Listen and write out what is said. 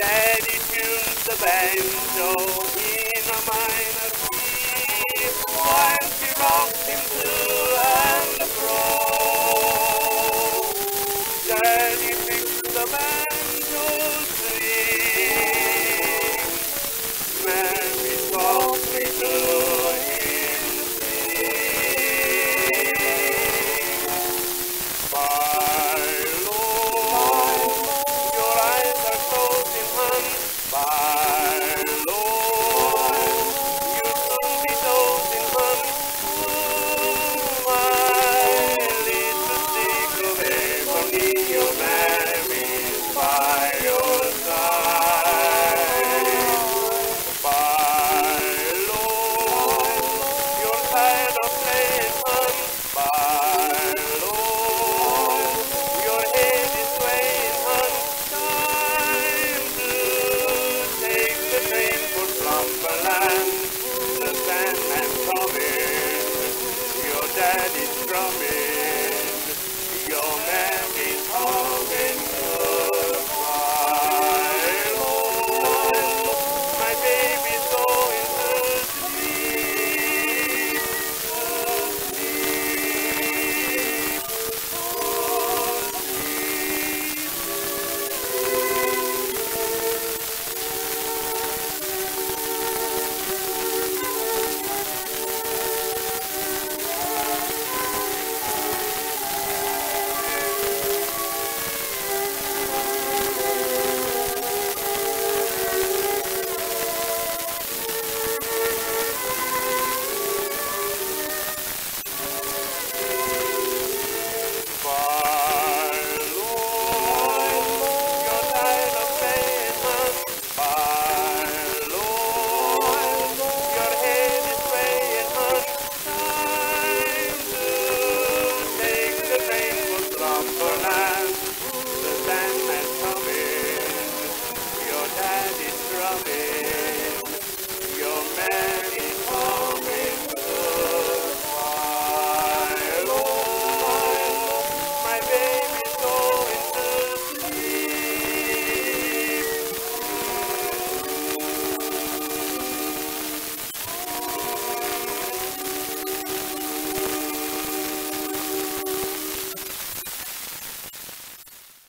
Daddy tunes the banjo in a minor key. Why Yeah. baby.